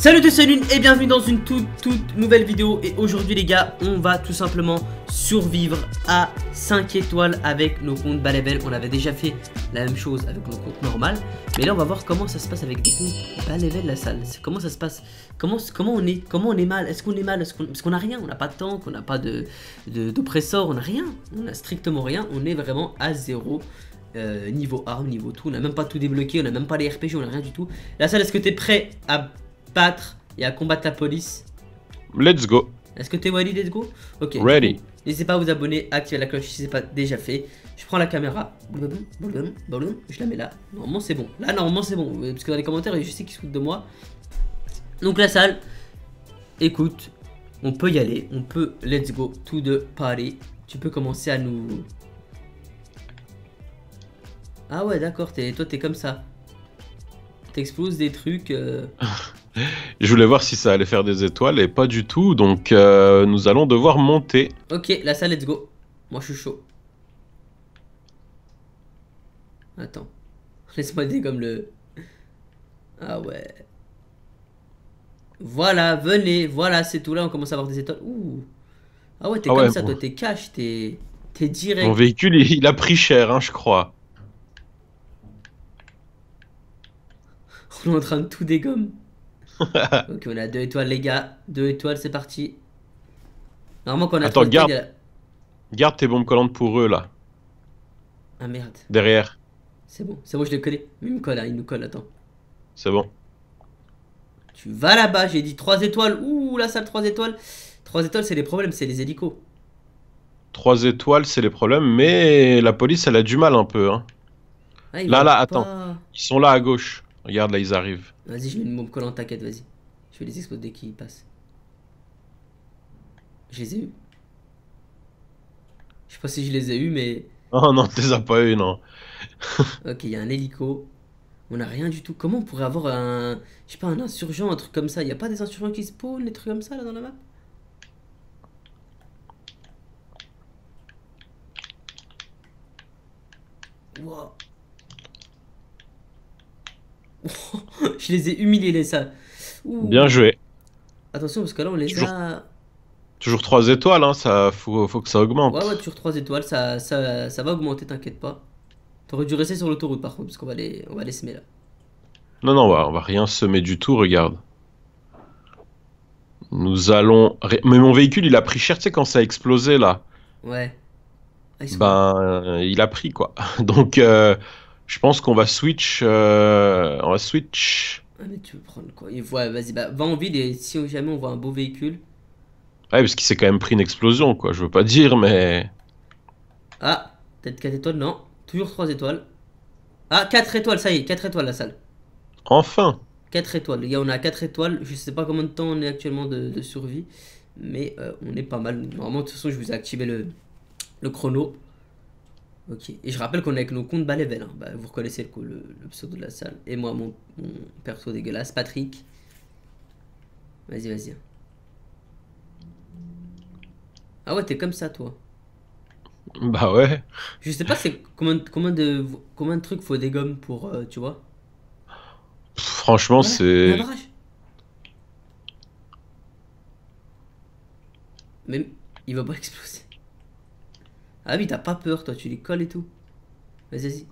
Salut tous salut et bienvenue dans une toute toute nouvelle vidéo. Et aujourd'hui les gars on va tout simplement survivre à 5 étoiles avec nos comptes bas level On avait déjà fait la même chose avec nos comptes normal. Mais là on va voir comment ça se passe avec des comptes bas level la salle. Comment ça se passe? Comment, comment on est Comment on est mal? Est-ce qu'on est mal? Est-ce qu'on Parce qu'on a rien, on n'a pas de tank, on n'a pas de d'oppresseur, on a rien. On a strictement rien, on est vraiment à zéro euh, niveau arme, niveau tout, on n'a même pas tout débloqué, on n'a même pas les RPG, on a rien du tout. La salle est-ce que t'es prêt à battre et à combattre la police. Let's go. Est-ce que t'es ready, let's go? Ok. Ready. N'hésitez pas à vous abonner, activer la cloche si c'est pas déjà fait. Je prends la caméra, je la mets là. Normalement c'est bon. Là normalement c'est bon, parce que dans les commentaires je sais qu'ils se foutent de moi. Donc la salle, écoute, on peut y aller, on peut let's go to the party. Tu peux commencer à nous... Ah ouais d'accord, toi t'es comme ça. T'exploses des trucs. Euh... Je voulais voir si ça allait faire des étoiles et pas du tout, donc euh, nous allons devoir monter. Ok, la salle, let's go. Moi, je suis chaud. Attends. Laisse-moi comme le... Ah ouais. Voilà, venez. Voilà, c'est tout. Là, on commence à avoir des étoiles. Ouh. Ah ouais, t'es ah comme ça, toi, t'es cash, t'es... T'es direct. Mon véhicule, il, a pris cher, hein, je crois. On est en train de tout dégommer. ok, on a deux étoiles, les gars. Deux étoiles, c'est parti. Normalement, qu'on a Attends, garde. Garde tes bombes collantes pour eux, là. Ah merde. Derrière. C'est bon, c'est bon, je les connais. Il me colle, hein, il nous colle, attends. C'est bon. Tu vas là-bas, j'ai dit 3 étoiles. Ouh, la salle 3 étoiles. 3 étoiles, c'est les problèmes, c'est les hélicos. 3 étoiles, c'est les problèmes, mais la police, elle a du mal un peu. Hein. Ah, là, là, attends. Ils sont là à gauche. Regarde, là, ils arrivent. Vas-y, je mets une bombe collante, t'inquiète, vas-y. Je vais les exploser dès qu'ils passent. Je les ai eu. Je sais pas si je les ai eu, mais. Oh non, tu les as pas eu, non. ok, il y a un hélico. On a rien du tout. Comment on pourrait avoir un. Je sais pas, un insurgent, un truc comme ça? Il y a pas des insurgents qui spawnent, des trucs comme ça là dans la map? Wow. je les ai humiliés, les salles. Bien joué. Attention, parce que là, on les a. Toujours 3 étoiles, hein, ça, faut, faut que ça augmente. Ouais, ouais, toujours 3 étoiles, ça, ça, ça va augmenter, t'inquiète pas. T'aurais dû rester sur l'autoroute par contre, parce qu'on va les, on va les semer là. Non, non, on va, on va rien semer du tout, regarde. Nous allons. Mais mon véhicule, il a pris cher, tu sais, quand ça a explosé là. Ouais. Ah, ben, il a pris quoi. Donc, euh, je pense qu'on va switch. Euh, on va switch. Ah, mais tu veux prendre quoi? Vas-y, bah, va en ville et si jamais on voit un beau véhicule. Ouais, parce qu'il s'est quand même pris une explosion, quoi. Je veux pas dire, mais. Ah, peut-être 4 étoiles, non. Toujours 3 étoiles. Ah, 4 étoiles, ça y est, 4 étoiles la salle. Enfin 4 étoiles, les gars, on a 4 étoiles. Je sais pas combien de temps on est actuellement de, survie. Mais euh, on est pas mal. Normalement, de toute façon, je vous ai activé le, le chrono. Ok, et je rappelle qu'on est avec nos comptes bas level. Hein. Bah, vous reconnaissez le, le, pseudo de la salle. Et moi, mon, perso dégueulasse, Patrick. Vas-y, vas-y. Ah ouais, t'es comme ça, toi. Bah ouais. Je sais pas c'est combien, combien, de, combien de trucs faut dégommer pour, euh, tu vois. Franchement, c'est... Même, il va pas exploser. Ah oui, t'as pas peur, toi, tu les colles et tout. Vas-y, vas-y.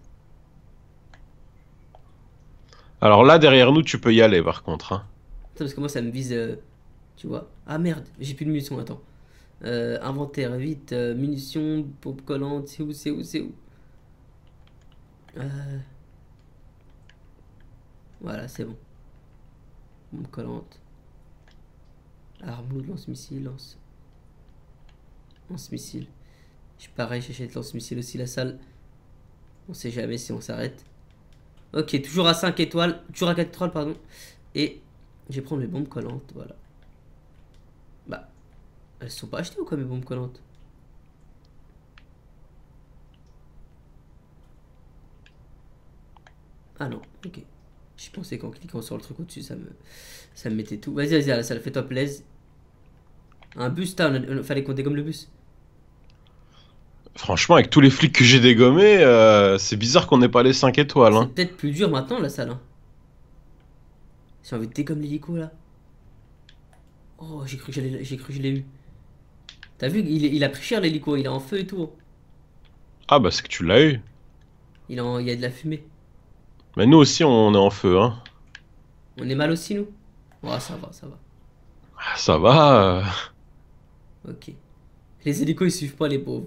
Alors là, derrière nous, tu peux y aller, par contre. Hein. Attends, parce que moi, ça me vise... Euh, tu vois Ah merde, j'ai plus de munitions, attends. Euh, inventaire, vite. Euh, munitions, pompe collante, c'est où, c'est où, c'est où? Voilà, c'est bon. Pompe collante. Arme lance-missile, lance. Lance-missile. Je pareil, j'achète lance-missile aussi la salle. On sait jamais si on s'arrête. Ok, toujours à 5 étoiles. Toujours à 4 étoiles, pardon. Et je vais prendre mes bombes collantes, voilà. Bah, elles sont pas achetées ou quoi mes bombes collantes? Ah non, ok. Je pensais qu'en cliquant sur le truc au-dessus, ça me, ça me mettait tout. Vas-y, vas-y, la salle, fais-toi plaisir. Un bus, il fallait compter comme le bus. Franchement, avec tous les flics que j'ai dégommés, euh, c'est bizarre qu'on n'ait pas les 5 étoiles. Hein. C'est peut-être plus dur maintenant la salle. Hein. Si on veut comme l'hélico là. Oh, j'ai cru que j'ai cru je l'ai eu. T'as vu, il, il, a pris cher l'hélico, il est en feu et tout. Ah bah c'est que tu l'as eu. Il, en, il y a de la fumée. Mais nous aussi on est en feu, hein. On est mal aussi, nous? Ouais, ça va, ça va. Ah, ça va. Ok. Les hélicos, ils suivent pas les pauvres.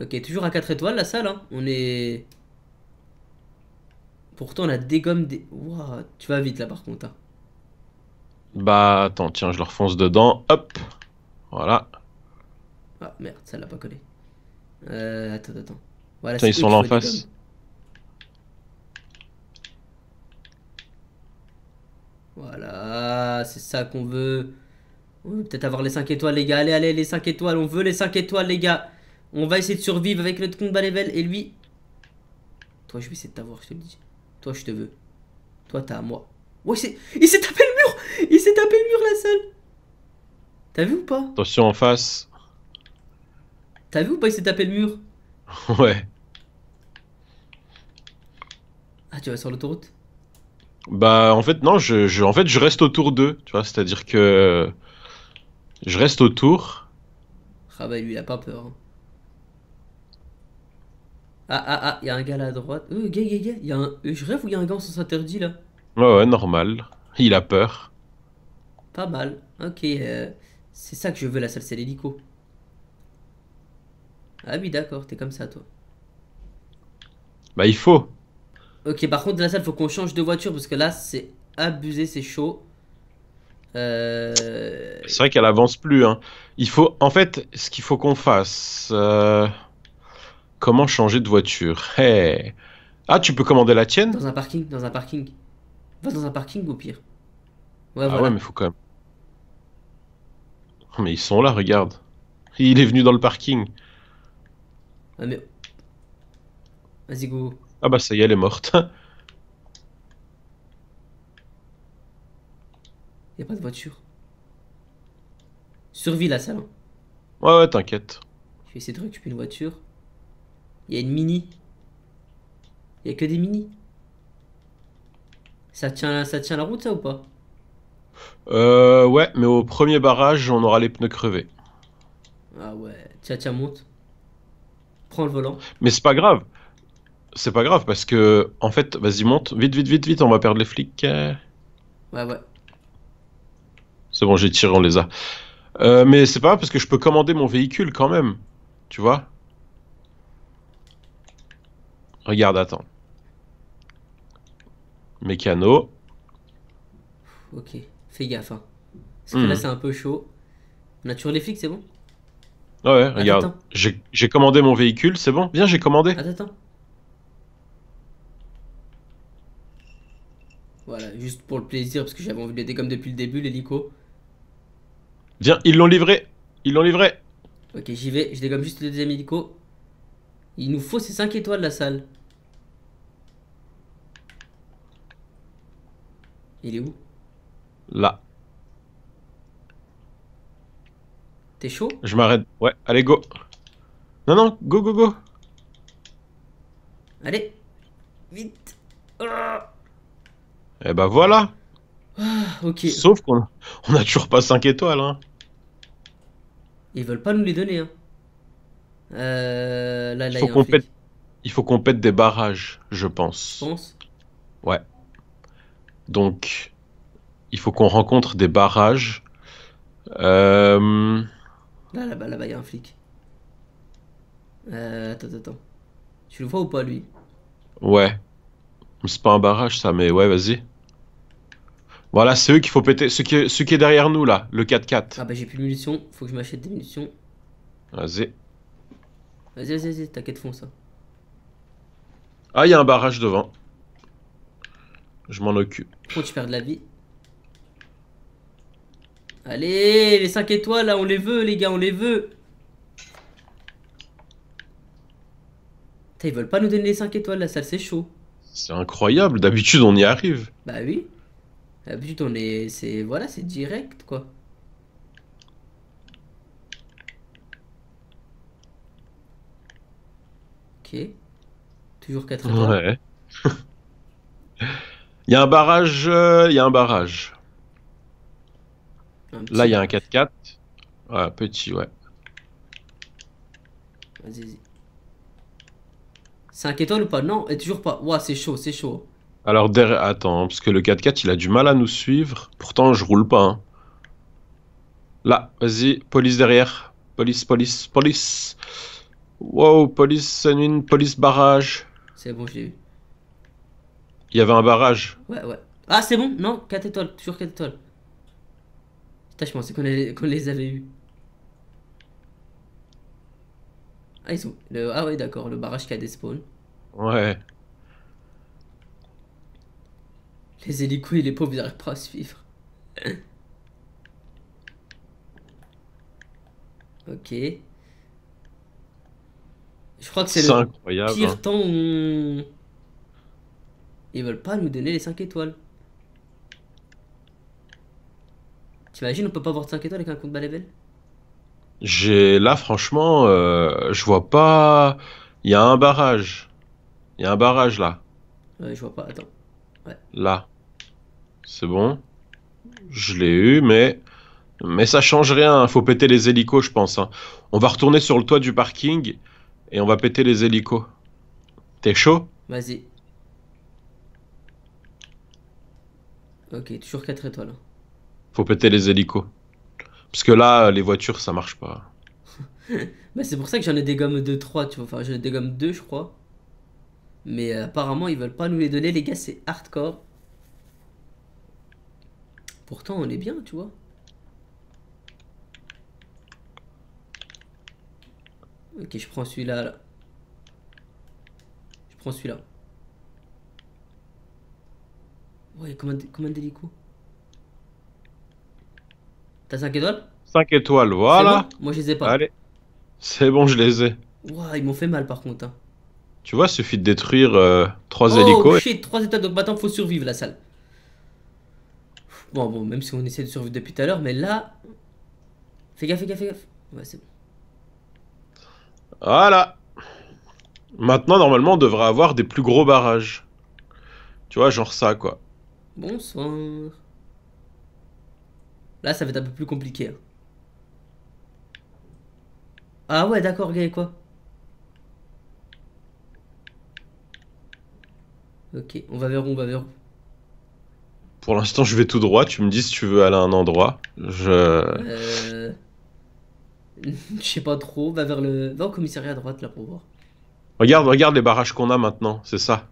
Ok, toujours à 4 étoiles la salle, hein. On est... Pourtant, on a des gommes des... Wow, tu vas vite là par contre. Hein. Bah, attends, tiens, je leur fonce dedans. Hop. Voilà. Ah, merde, ça l'a pas collé. Euh, attends, attends. Voilà, ils sont là en face. Voilà, c'est ça qu'on veut. On veut peut-être avoir les 5 étoiles, les gars. Allez, allez, les 5 étoiles. On veut les 5 étoiles, les gars. On va essayer de survivre avec notre compte level. Et lui... Toi, je vais essayer de t'avoir, je te le dis. Toi, je te veux. Toi, t'as à moi. Ouais, il s'est tapé le mur Il s'est tapé le mur, la salle T'as vu ou pas? Attention en face. T'as vu ou pas Il s'est tapé le mur? Ouais. Ah, tu vas sur l'autoroute? Bah, en fait, non, je, en fait, je reste autour d'eux, tu vois, c'est-à-dire que je reste autour. Ah bah, lui, il a pas peur. Hein. Ah, ah, ah, il y a un gars là à droite. Euh, gars, gars, gars, y a un... Euh, je rêve où il y a un gars en sens interdit, là Ouais, ouais, normal. Il a peur. Pas mal. Ok, euh, c'est ça que je veux, la salle, c'est l'hélico. Ah oui, d'accord, t'es comme ça, toi. Bah, il faut. Ok, par contre, la salle, faut qu'on change de voiture parce que là, c'est abusé, c'est chaud. Euh... C'est vrai qu'elle avance plus. Hein. Il faut, en fait, ce qu'il faut qu'on fasse. Euh, comment changer de voiture? Hey. Ah, tu peux commander la tienne? Dans un parking, dans un parking. Va dans un parking au pire. Ouais, ah ouais, mais faut quand même. Oh, mais ils sont là, regarde. Il est venu dans le parking. Ah mais... Vas-y, go. Ah bah ça y est, elle est morte. y a pas de voiture. Survie la salle. Hein. Ouais, ouais, t'inquiète. Je vais essayer de récupérer une voiture. Il y a une mini. Il y a que des mini. Ça tient, ça tient la route, ça ou pas? Euh, ouais, mais au premier barrage, on aura les pneus crevés. Ah ouais, tiens, tiens, monte. Prends le volant. Mais c'est pas grave. C'est pas grave parce que, en fait, vas-y, monte. Vite, vite, vite, vite, on va perdre les flics. Ouais, ouais. C'est bon, j'ai tiré, on les a. Euh, mais c'est pas grave parce que je peux commander mon véhicule quand même. Tu vois? Regarde, attends. Mécano. Ok, fais gaffe. Hein. Parce que là, hmm. c'est un peu chaud. Toujours les flics, c'est bon? Ouais, regarde. J'ai commandé mon véhicule, c'est bon? Viens, j'ai commandé. Attends, attends. Voilà, juste pour le plaisir, parce que j'avais envie de l'aider comme depuis le début, l'hélico. Viens, ils l'ont livré. Ils l'ont livré. Ok, j'y vais. Je dégomme juste le deuxième hélico. Il nous faut ces 5 étoiles, la salle. Il est où? Là. T'es chaud? Je m'arrête. Ouais, allez, go. Non, non, go, go, go. Allez, vite. Ah. Eh bah voilà. Ah, ok. Sauf qu'on on a toujours pas 5 étoiles. Hein. Ils veulent pas nous les donner. Hein. Euh, là, là, il, faut qu'on pète... il faut qu'on pète des barrages, je pense. Tu penses? Ouais. Donc, il faut qu'on rencontre des barrages. Euh... Là, là-bas, là-bas, il y a un flic. Euh, attends, attends. Tu le vois ou pas, lui? Ouais. C'est pas un barrage, ça, mais ouais, vas-y. Voilà, c'est eux qu'il faut péter. Ce qui, est, ce qui est derrière nous, là, le 4x4. Ah bah j'ai plus de munitions, faut que je m'achète des munitions. Vas-y. Vas-y, vas-y, vas-y, t'inquiète, fond ça. Ah, il y a un barrage devant. Je m'en occupe. Pourquoi tu perds de la vie Allez, les 5 étoiles, là, on les veut, les gars, on les veut. ils veulent pas nous donner les 5 étoiles, la salle, c'est chaud. C'est incroyable, d'habitude, on y arrive. Bah oui. D'habitude, on est... C'est... Voilà, c'est direct, quoi. Ok. Toujours 4 étoiles. Ouais. Il y a un barrage. Euh, il y a un barrage. Là, il y a un 4x4. Ouais, petit, ouais. Vas-y, vas-y. 5 étoiles ou pas? Non, et toujours pas. Ouah, c'est chaud, c'est chaud. Alors, derrière... attends, parce que le 4x4, il a du mal à nous suivre. Pourtant, je roule pas. Hein. Là, vas-y, police derrière. Police, police, police. Wow, police, une police barrage. C'est bon, je l'ai vu. Il y avait un barrage. Ouais, ouais. Ah, c'est bon? Non, 4 étoiles, toujours 4 étoiles. Putain, je pensais qu'on les, les avait eu. Ah, ils sont. Le... Ah, ouais, d'accord, le barrage qui a des spawns. Ouais. Les hélicos et les pauvres, ils n'arrivent pas à suivre. ok. Je crois que c'est le pire hein. temps où Ils veulent pas nous donner les 5 étoiles. T'imagines, on peut pas avoir 5 étoiles avec un compte level? J'ai là, franchement, euh, je vois pas. Il y a un barrage. Il y a un barrage là. Ouais, je vois pas. Attends. Ouais. Là. C'est bon. Je l'ai eu, mais mais ça change rien. Faut péter les hélicos, je pense. Hein. On va retourner sur le toit du parking et on va péter les hélicos. T'es chaud? Vas-y. Ok, toujours 4 étoiles. Hein. Faut péter les hélicos. Parce que là, les voitures, ça marche pas. bah, c'est pour ça que j'en ai des gommes de 3, tu vois. Enfin, j'en ai des gommes 2, je crois. Mais euh, apparemment, ils veulent pas nous les donner, les gars, c'est hardcore. Pourtant, on est bien, tu vois. Ok, je prends celui-là. Là. Je prends celui-là. Ouais, combien, combien d'hélicos T'as 5 étoiles? 5 étoiles, voilà. Moi, je les ai pas. Allez. C'est bon, je les ai. Ouah, ils m'ont fait mal par contre. Hein. Tu vois, il suffit de détruire 3 euh, hélicos. Oh shit, 3 étoiles, donc maintenant faut survivre la salle. Bon, bon, même si on essaie de survivre depuis tout à l'heure, mais là. Fais gaffe, fais gaffe, fais gaffe. Ouais, c'est bon. Voilà. Maintenant, normalement, on devrait avoir des plus gros barrages. Tu vois, genre ça, quoi. Bonsoir. Là, ça va être un peu plus compliqué. Hein. Ah ouais, d'accord, gars, quoi Ok, on va vers où, on va vers où? Pour l'instant, je vais tout droit. Tu me dis si tu veux aller à un endroit. Je... Euh... Je sais pas trop. Va vers le... Va au commissariat à droite, là, pour voir. Regarde, regarde les barrages qu'on a maintenant. C'est ça.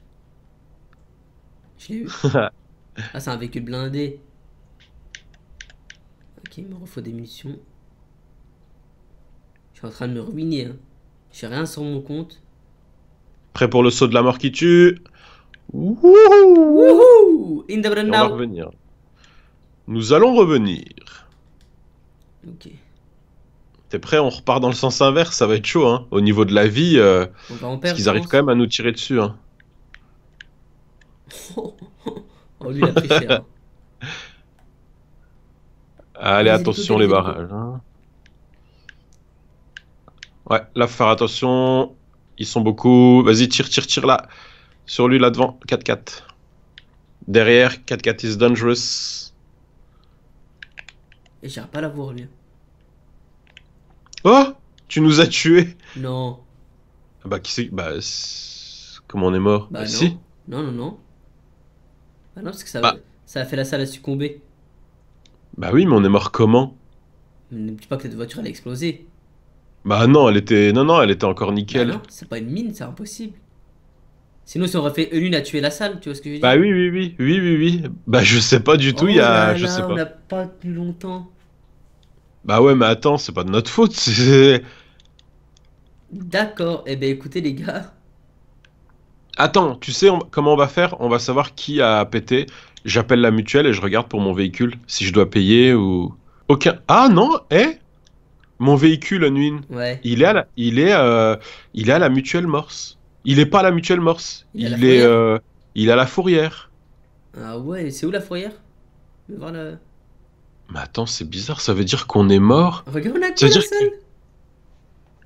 Je l'ai ah, c'est un véhicule blindé. Ok, il me refaut des munitions. Je suis en train de me ruiner. Hein. J'ai rien sur mon compte. Prêt pour le saut de la mort qui tue Wouhou In the on va revenir. Nous allons revenir. Ok. T'es prêt On repart dans le sens inverse, ça va être chaud, hein. Au niveau de la vie, euh, qu'ils arrivent quand même à nous tirer dessus, hein. oh, lui, il a pris cher. Allez, attention les barrages. Hein. Ouais, là, faut faire attention. Ils sont beaucoup. Vas-y, tire, tire, tire là. Sur lui, là devant. 4-4. Derrière, 4-4 is dangerous. Et j'arrive pas à la voir, lui. Oh Tu nous as tués Non. Ah bah, qui c'est Bah, comment on est mort? Bah, si. Non, non, non. Bah, non, parce que ça, bah. ça a fait la salle à succomber. Bah oui, mais on est mort comment? Ne dis pas que cette voiture elle a explosé. Bah non, elle était, non non, elle était encore nickel. Bah non, c'est pas une mine, c'est impossible. Sinon, si on aurait fait une à tuer la salle, tu vois ce que je veux dire? Bah oui, oui, oui, oui, oui, oui. Bah je sais pas du tout, il y a, oh je sais pas. On a pas plus longtemps. Bah ouais, mais attends, c'est pas de notre faute, c'est. D'accord, eh ben écoutez les gars. Attends, tu sais comment on va faire? On va savoir qui a pété. J'appelle la mutuelle et je regarde pour mon véhicule si je dois payer ou. Aucun. Ah non, eh? Mon véhicule, Nuin. Ouais. Il est à la, il est, euh, il est à la mutuelle Morse. Il est pas à la mutuelle Morse. Il, est, euh, il est à la fourrière. Ah ouais, c'est où la fourrière? Mais attends, c'est bizarre, ça veut dire qu'on est mort? Regarde, on a quoi la salle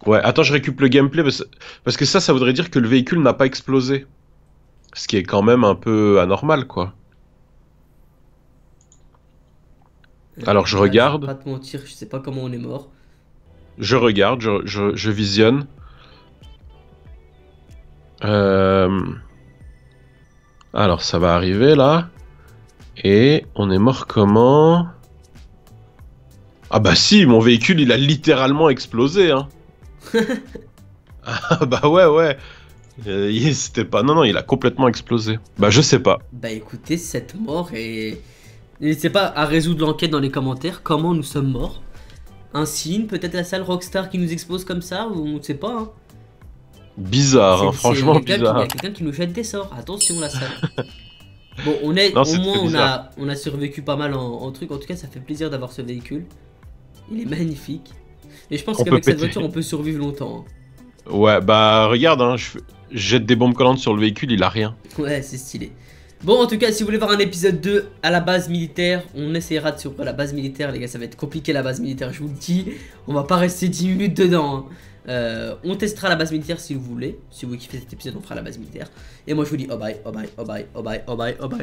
Ouais, attends, je récupère le gameplay parce... que ça, ça voudrait dire que le véhicule n'a pas explosé. Ce qui est quand même un peu anormal, quoi. Alors je regarde. Je vais pas te mentir, je sais pas comment on est mort. Je regarde, je, visionne. Euh, alors ça va arriver là. Et on est mort comment? Ah bah si, mon véhicule il a littéralement explosé. Hein. ah bah ouais ouais. Euh, c'était pas. Non non, il a complètement explosé. Bah je sais pas. Bah écoutez, cette mort est. N'hésitez pas à résoudre l'enquête dans les commentaires. Comment nous sommes morts Un signe, peut-être la salle Rockstar qui nous expose comme ça, ou on ne sait pas. Hein. Bizarre, hein, franchement bizarre. Il y a quelqu'un qui nous jette des sorts. Attention la salle. bon, on est, au moins on a, on a survécu pas mal en, truc. En tout cas, ça fait plaisir d'avoir ce véhicule. Il est magnifique. Et je pense qu'avec cette voiture, on peut survivre longtemps. Hein. Ouais, bah regarde, hein, je jette des bombes collantes sur le véhicule, il a rien. Ouais, c'est stylé. Bon, en tout cas, si vous voulez voir un épisode 2 à la base militaire, on essaiera de sur la base militaire, les gars. Ça va être compliqué la base militaire, je vous le dis. On va pas rester 10 minutes dedans. Hein. Euh, on testera la base militaire si vous voulez. Si vous kiffez cet épisode, on fera la base militaire. Et moi, je vous dis oh bye, oh bye, oh bye, oh bye, oh bye, oh bye.